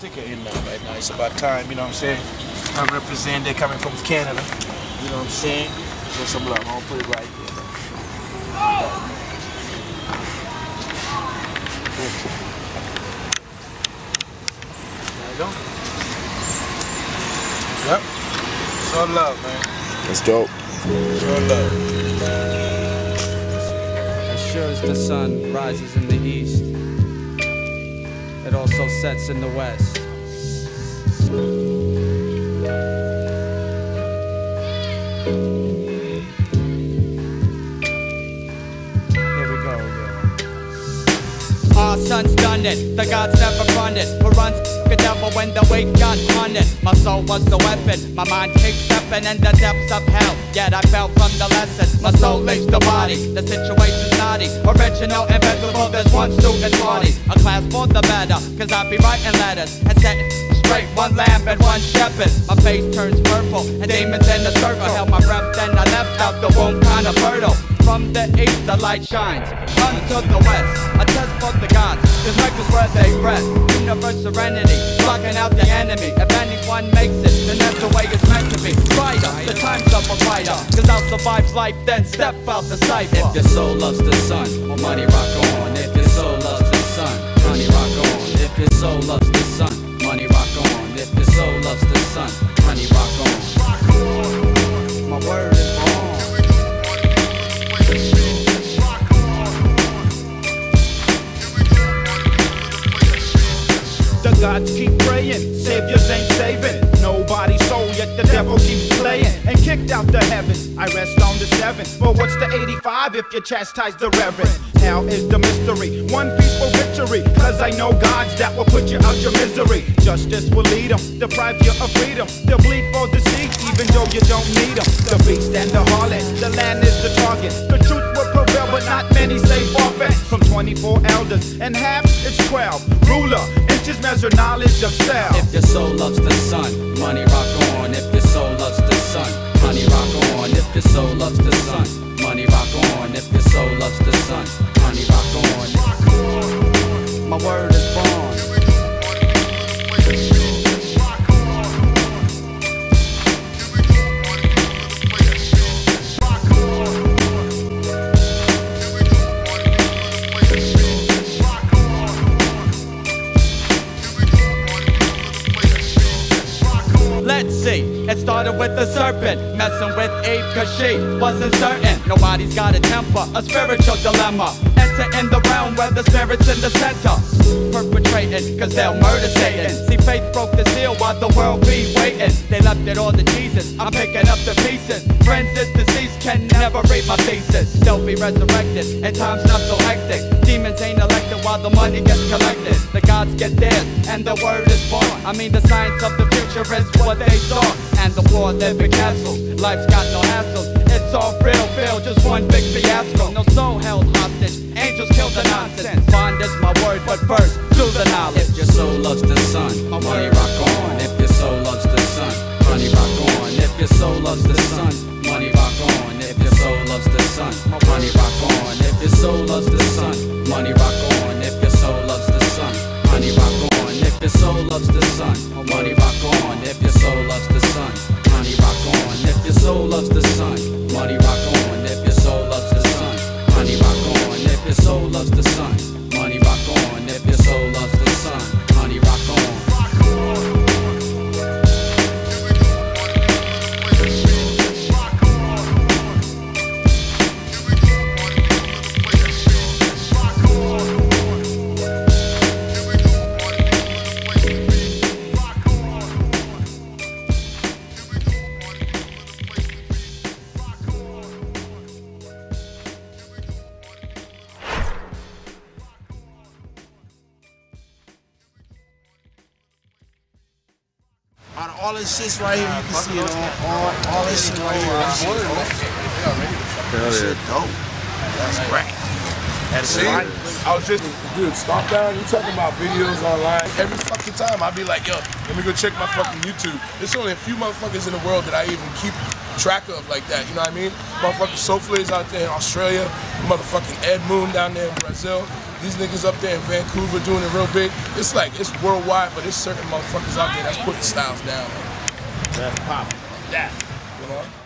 sticker in now right now. It's about time, you know what I'm saying? I represent, they're coming from Canada. You know what I'm saying? So some love, I'm gonna put it right there. There you go. Yep. So love, man. That's dope. So love. As sure as the sun rises in the east, it also sets in the west. Here we go. Our son's done it, the gods never run it. Who runs the devil when the weight got hunted? My soul was the weapon, my mind kick stepping in the depths of hell. Yet I fell from the lesson. My soul leaves the body, the situation's naughty. Original, invincible, there's one student party. A class for the better, cause I be writing letters and setting straight one lamb and one shepherd. My face turns purple and demons in the circle. Held my breath, then I left out the womb kinda fertile. From the east, the light shines. Run to the west, a test for the gods. Cause life is where they rest. Universe serenity, blocking out the enemy. If anyone makes it, then that's the way it's meant to be. Fighter, the time's up a fighter. Cause I'll survive life, then step out the cipher. If your soul loves the sun, money rock on. If your soul loves the sun, money rock on. If your soul loves the sun, money rock on. If your soul loves the sun, honey rock on. Gods keep praying, saviors ain't saving. Nobody's soul, yet the devil keeps playing. And kicked out the heavens, I rest on the seven. But what's the 85 if you chastise the reverend? Hell is the mystery, one peaceful victory. Cause I know gods that will put you out your misery. Justice will lead them, deprive you of freedom. They'll bleed for seek, even though you don't need them. The beast and the harlot, the land is the target. The truth will prevail, but not many say forfeit. From 24 elders, and half it's 12. Ruler, inches measure knowledge of self. If your soul loves the sun, money rock on. If your soul loves the sun, honey rock on. If your soul loves the sun, money rock on. If your soul loves the sun, honey rock on. My word is born. It started with the serpent messing with Eve cause she wasn't certain. Nobody's got a temper, a spiritual dilemma. Enter in the realm where the spirit's in the center. Perpetrating cause they'll murder Satan. See, faith broke the seal while the world be waiting. They left it all to Jesus, I'm picking up the pieces. Friends is deceased, can never read my thesis. They'll be resurrected, and time's not so hectic. Demons ain't elected while the money gets collected. The gods get theirs, and the word is born. I mean, the science of the future is what they saw. And the war living castles. Life's got no hassles. It's all real, Bill, just one big fiasco. No soul held hostage. Angels kill the nonsense. Bond is my word, but first, do the knowledge. If your soul loves the sun, money rock on. If your soul loves the sun, money rock on. If your soul loves the sun, money rock on. If your soul loves the sun, money rock on. If your soul loves the sun, money rock on. Soul loves the sun, Out of all this shit right here, you can see it on all, all this shit right here. This shit dope. That shit dope. That's great. That's See, right. I was just, dude, stop down. You talking about videos online. Every fucking time I'd be like, yo, let me go check my fucking YouTube. There's only a few motherfuckers in the world that I even keep track of like that. You know what I mean? Motherfucking Sofles is out there in Australia. Motherfucking Ed Moon down there in Brazil. These niggas up there in Vancouver doing it real big. It's like it's worldwide, but there's certain motherfuckers out there that's putting styles down. That's pop. That, you know.